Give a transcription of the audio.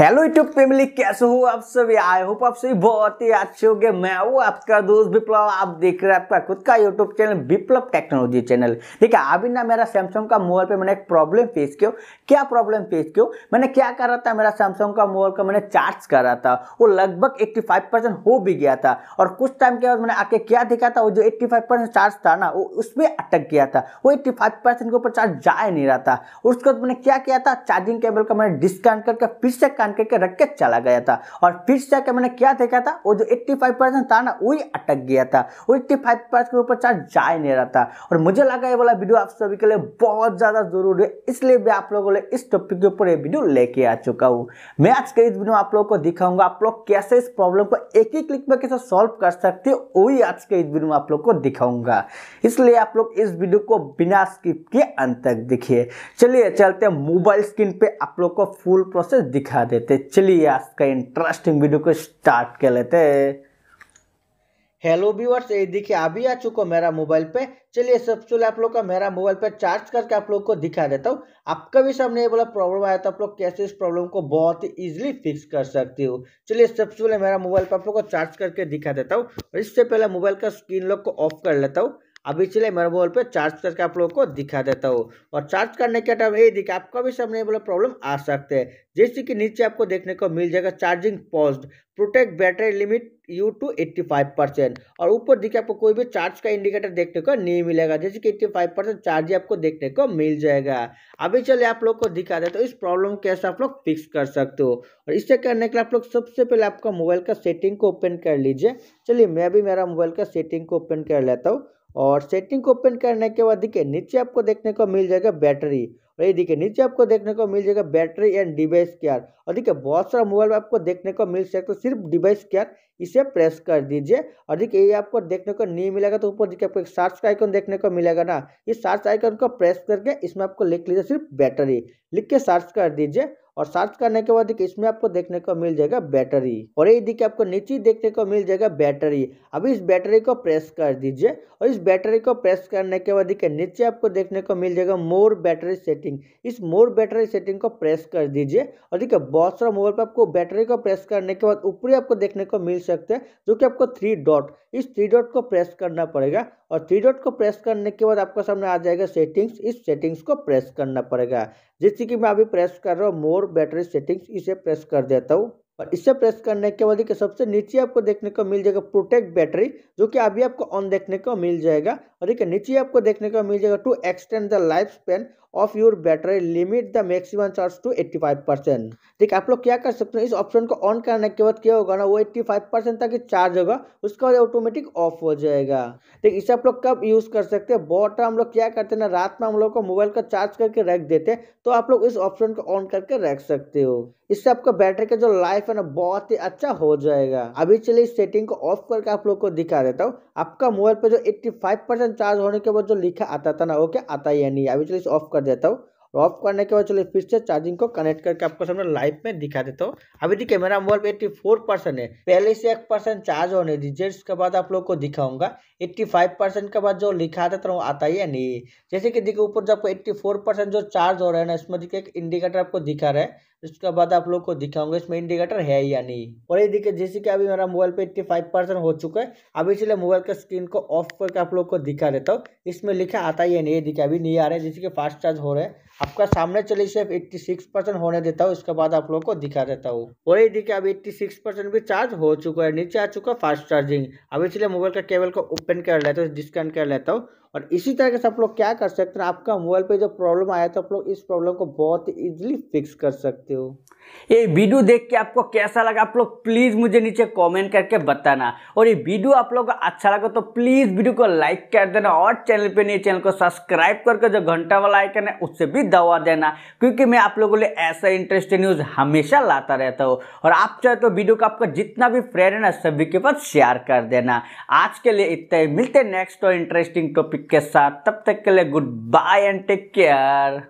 Hello YouTube family कैसे हो आप सभी? आई होप आप सभी बहुत ही अच्छे हो गए मैं हूँ आपका दोस्त विप्लव। आप देख रहे हैं आपका खुद का YouTube channel Viplav technology channel ठीक है, अभी ना मेरा सैमसंग का मोबाइल पे मैंने एक प्रॉब्लम फेस किया। क्या प्रॉब्लम फेस किया? मैंने क्या कर रहा था? मेरा सैमसंग का मोबाइल का मैंने चार्ज कर रहा था। वो लगभग एट्टी हो भी गया था। और कुछ टाइम के बाद मैंने आके क्या देखा था? वो जो एट्टी चार्ज था ना, वो उसमें अटक गया था। वो एट्टी के ऊपर चार्ज जा नहीं रहा था। उसके बाद मैंने क्या किया था? चार्जिंग केबल का मैंने डिस्काउंट करके फिर से कान करके रख के चला गया था। और फिर से आके मैंने क्या देखा था? वो जो 85 परसेंट था ना, वही अटक गया था। वो 85 परसेंट के ऊपर चार्ज जा ही नहीं रहा था। और मुझे लगा ये वाला वीडियो आप सभी के लिए बहुत ज़्यादा ज़रूरी है, इसलिए मैं आप लोगों के इस टॉपिक के ऊपर ये वीडियो लेके आ चुका हूँ। मैं आज के इस वीडियो में आप लोगों को दिखाऊँगा, आप लोग कैसे इस प्रॉब्लम को एक ही क्लिक में कैसे सॉल्व कर सकते हो, वही आज के इस वीडियो में आप लोग को दिखाऊँगा। इसलिए आप लोग इस वीडियो को बिना स्किप के अंत तक देखिए। चलिए चलते मोबाइल स्क्रीन पे आप लोग को फुल प्रोसेस दिखा देते चलिए आज का इंटरेस्टिंग वीडियो को स्टार्ट कर लेते हेलो व्यूअर्स ये देखिए, अभी आ चुका मेरा मोबाइल पे। चलिए सबसे पहले आप लोग का मेरा मोबाइल पे चार्ज करके आप लोग को दिखा देता हूँ। आपका भी सामने ये बोला प्रॉब्लम आया तो आप लोग कैसे इस प्रॉब्लम को बहुत ही इजीली फिक्स कर सकते हो। चलिए सबसे पहले मेरा मोबाइल पे आप लोग को चार्ज करके दिखा देता हूँ। इससे पहले मोबाइल का स्क्रीन लॉक को ऑफ़ कर लेता हूँ। अभी चलिए मेरे मोबाइल पे चार्ज करके आप लोगों को दिखा देता हूँ। और चार्ज करने के टाइम ये दिखा आपका भी सामने बोला प्रॉब्लम आ सकते हैं। जैसे कि नीचे आपको देखने को मिल जाएगा charging paused protect battery limit up to eighty five percent और ऊपर देखिए, आपको कोई भी चार्ज का इंडिकेटर देखने को नहीं मिलेगा। जैसे कि एट्टी फाइव परसेंट चार्ज ही आपको देखने को मिल जाएगा। अभी चलिए आप लोग को दिखा दे तो इस प्रॉब्लम कैसे आप लोग फिक्स कर सकते हो। और इसे करने के लिए आप लोग सबसे पहले आपका मोबाइल का सेटिंग को ओपन कर लीजिए। चलिए, मैं भी मेरा मोबाइल का सेटिंग को ओपन कर लेता हूँ। और सेटिंग को ओपन करने के बाद देखिए, नीचे आपको देखने को मिल जाएगा बैटरी और ये देखिए, नीचे आपको देखने को मिल जाएगा बैटरी एंड डिवाइस केयर और देखिए, बहुत सारा मोबाइल में आपको देखने को मिल सकता है, सिर्फ़ डिवाइस केयर इसे प्रेस कर दीजिए। और देखिए, ये आपको देखने को नहीं मिलेगा तो ऊपर देखिए, आपको एक सर्च का आइकन देखने को मिलेगा ना। इस सर्च आइकन को प्रेस करके इसमें आपको लिख लीजिए सिर्फ़ बैटरी लिख के सर्च कर दीजिए और सर्च करने के बाद इसमें आपको देखने को मिल जाएगा बैटरी। और ये देखिए, आपको नीचे देखने को मिल जाएगा बैटरी। अभी इस बैटरी को प्रेस कर दीजिए और इस बैटरी को प्रेस करने के बाद देखिए, नीचे आपको देखने को मिल जाएगा मोर बैटरी सेटिंग। इस मोर बैटरी सेटिंग को प्रेस कर दीजिए और देखिए, बहुत सारा मोबाइल पर आपको बैटरी को प्रेस करने के बाद ऊपरी आपको देखने को मिल सकते हैं, जो कि आपको थ्री डॉट इस थ्री डॉट को प्रेस करना पड़ेगा और थ्री डॉट को प्रेस करने के बाद आपका सामने आ जाएगा सेटिंग्स इस सेटिंग्स को प्रेस करना पड़ेगा, जिससे कि मैं अभी प्रेस कर रहा हूँ मोर बैटरी सेटिंग्स इसे प्रेस कर देता हूँ। और इसे प्रेस करने के बाद देखिए, सबसे नीचे आपको देखने को मिल जाएगा प्रोटेक्ट बैटरी जो कि अभी आपको ऑन देखने को मिल जाएगा। और देखिए, नीचे आपको देखने को मिल जाएगा to extend the life span of your battery limit the maximum charge to 85 percent ठीक आप लोग क्या कर सकते हैं, इस ऑप्शन को ऑन करने के बाद क्या होगा ना, वो 85 परसेंट तक चार्ज होगा, उसके बाद ऑटोमेटिक ऑफ़ हो जाएगा। ठीक इसे आप लोग कब यूज़ कर सकते हैं? बहुत हम लोग क्या करते हैं ना, रात में हम लोग को मोबाइल का चार्ज करके रख देते हैं तो आप लोग इस ऑप्शन को ऑन करके रख सकते हो। इससे आपका बैटरी का जो लाइफ है ना बहुत ही अच्छा हो जाएगा। अभी चलिए सेटिंग को ऑफ़ करके आप लोग को दिखा देता हूँ। आपका मोबाइल पे जो 85 परसेंट चार्ज होने के बाद जो लिखा आता था ना क्या आता ही नहीं, अभी चलिए ऑफ़ कर देता हूँ। ऑफ़ करने के बाद चलिए फिर से चार्जिंग को कनेक्ट करके आपको सामने लाइव में दिखा देता हूँ। अभी देखिए मेरा मोबाइल एट्टी फोर परसेंट है। पहले से एक परसेंट चार्ज होने दीजिए, इसके बाद आप लोग को दिखाऊँगा। एट्टी फाइव परसेंट के बाद जो लिखा था तो वो आता ही है नहीं। जैसे कि देखिए ऊपर जो आपको एट्टी फोर परसेंट जो चार्ज हो रहा है ना, इसमें देखिए एक इंडिकेटर आपको दिखा रहा है। उसके बाद आप लोग को दिखाऊँगा, इसमें इंडिकेटर है या नहीं। और ये देखिए, जैसे कि अभी मेरा मोबाइल पे एट्टी फाइव परसेंट हो चुका है अभी इसलिए मोबाइल का स्क्रीन को ऑफ़ करके आप लोग को दिखा देता हूँ। इसमें लिखा आता ही नहीं दिखा अभी नहीं आ रहा है, जैसे कि फास्ट चार्ज हो रहा है। आपका सामने चलिए सिर्फ़ एट्टी सिक्स परसेंट होने देता हूँ उसके बाद आप लोग को दिखा देता हूँ। और ये देखिए, अभी एट्टी सिक्स परसेंट भी चार्ज हो चुका है, नीचे आ चुका फास्ट चार्जिंग अभी इसलिए मोबाइल का केबल को ओपन कर लेता हूँ डिस्कनेक्ट कर लेता हूँ। और इसी तरह से आप लोग क्या कर सकते हैं, आपका मोबाइल पे जो प्रॉब्लम आया तो आप लोग इस प्रॉब्लम को बहुत इजीली फिक्स कर सकते हो। ये वीडियो देख के आपको कैसा लगा, आप लोग प्लीज़ मुझे नीचे कमेंट करके बताना। और ये वीडियो आप लोग को अच्छा लगा तो प्लीज़ वीडियो को लाइक कर देना और चैनल पे नहीं चैनल को सब्सक्राइब करके जो घंटा वाला आइकन है, उससे भी दबा देना। क्योंकि मैं आप लोगों के लिए ऐसा इंटरेस्टिंग न्यूज़ हमेशा लाता रहता हूँ। और आप चाहे तो वीडियो को आपका जितना भी फ्रेंड है ना, सभी के पास शेयर कर देना। आज के लिए इतना ही। मिलते नेक्स्ट और इंटरेस्टिंग के साथ तब तक के लिए goodbye and take care